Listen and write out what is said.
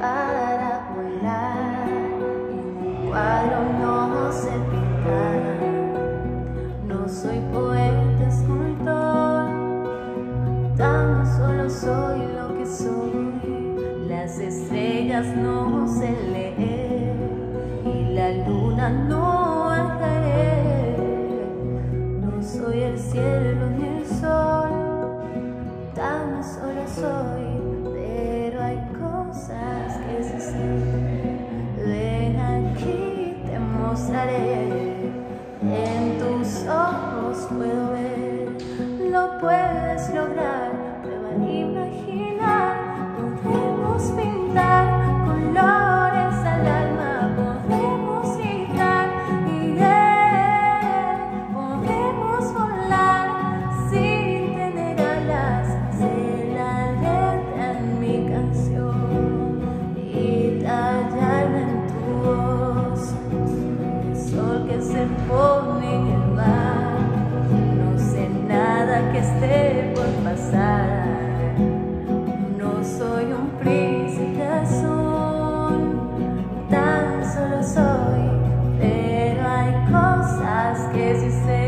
para volar. Un cuadro no sé pintar. No soy poeta escultor tan solo soy lo que soy. Las estrellas no sé leer y la luna no bajaré no soy el cielo puedo. por pasar. No soy un príncipe azul, tan solo soy, pero hay cosas que sí sé.